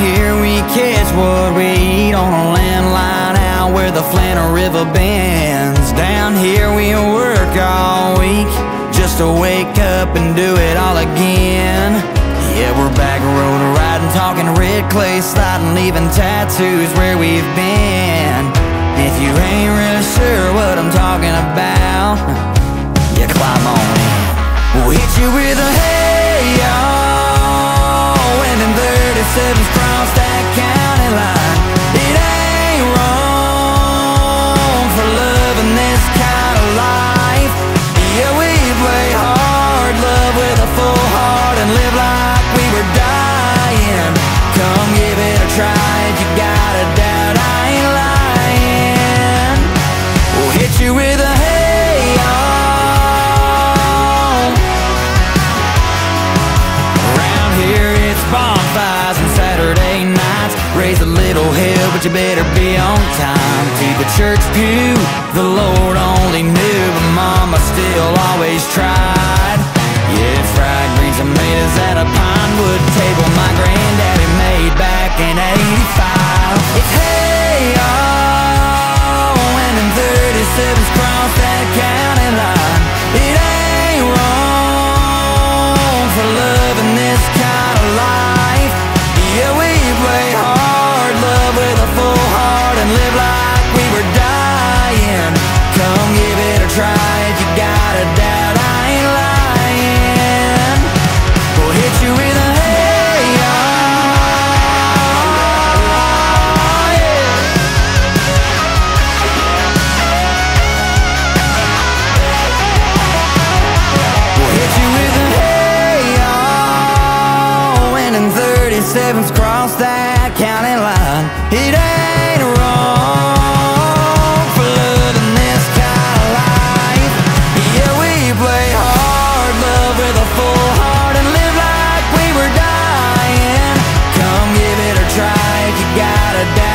here we catch what we eat on a landline out where the Flannel River bends. Down here we work all week just to wake up and do it all again. Yeah, we're back road riding, talking red clay, sliding, leaving tattoos where we've been. If you ain't really sure what I'm talking about, you climb on in. We'll hit you with a 37's cross that county line. It ain't wrong for loving this kind of life. Yeah, we play hard, love with a full heart, and live like we were dying. Come give it a try if you got a doubt. I ain't lying. We'll hit you with a hey y'all. Around here it's bonfires but you better be on time. To the church pew, the Lord only knew But mama still always tried 27's cross that county line. It ain't wrong for loving this kind of life. Yeah, we play hard, love with a full heart And live like we were dying. Come give it a try if you got a die.